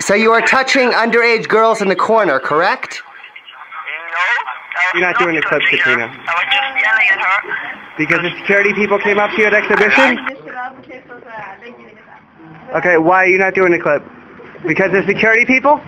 So you are touching underage girls in the corner, correct? No. You're not doing the clip. Katrine. I was just yelling at her. Because the security people came up to you at exhibition? Okay, why are you not doing the clip? Because the security people?